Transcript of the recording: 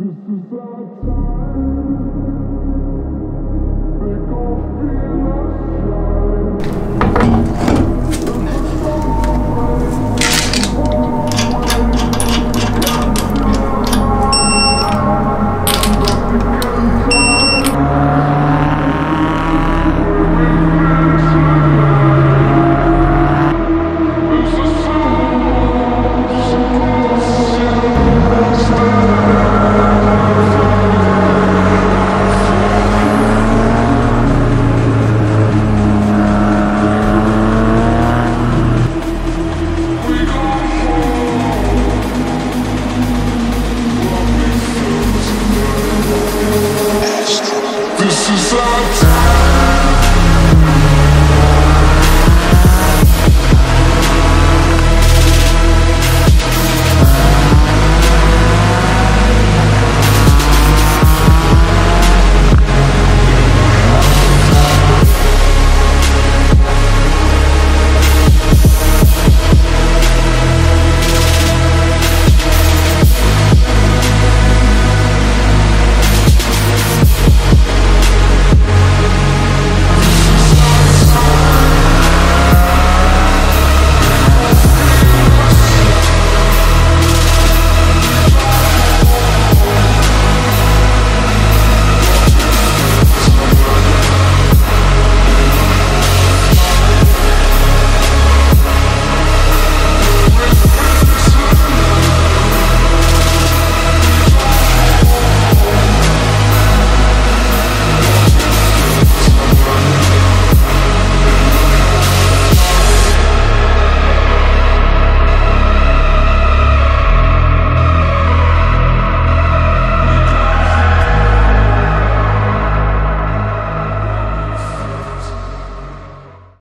This is our time.